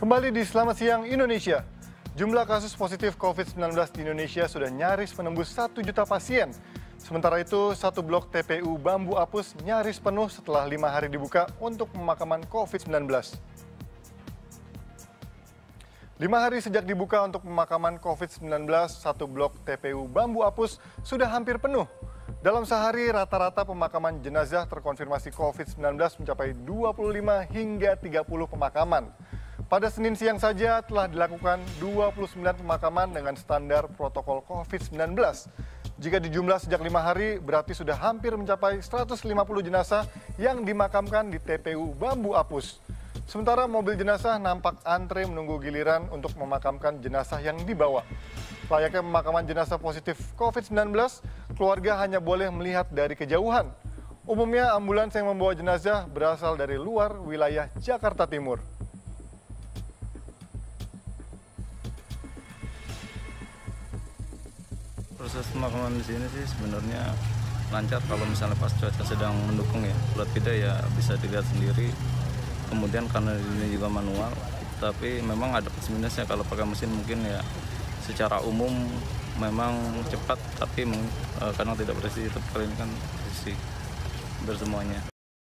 Kembali di Selamat Siang Indonesia. Jumlah kasus positif COVID-19 di Indonesia sudah nyaris menembus 1 juta pasien. Sementara itu, satu blok TPU Bambu Apus nyaris penuh setelah lima hari dibuka untuk pemakaman COVID-19. Lima hari sejak dibuka untuk pemakaman COVID-19, satu blok TPU Bambu Apus sudah hampir penuh. Dalam sehari, rata-rata pemakaman jenazah terkonfirmasi COVID-19 mencapai 25 hingga 30 pemakaman. Pada Senin siang saja telah dilakukan 29 pemakaman dengan standar protokol COVID-19. Jika dijumlah sejak lima hari, berarti sudah hampir mencapai 150 jenazah yang dimakamkan di TPU Bambu Apus. Sementara mobil jenazah nampak antre menunggu giliran untuk memakamkan jenazah yang dibawa. Layaknya pemakaman jenazah positif COVID-19, keluarga hanya boleh melihat dari kejauhan. Umumnya ambulans yang membawa jenazah berasal dari luar wilayah Jakarta Timur. Proses pemakaman di sini sih sebenarnya lancar. Kalau misalnya pas cuaca sedang mendukung ya buat tidak ya bisa dilihat sendiri. Kemudian karena ini juga manual tapi memang ada plus minusnya. Kalau pakai mesin mungkin ya secara umum memang cepat tapi eh, kadang tidak presisi tapi kali ini kan presisi bersemuanya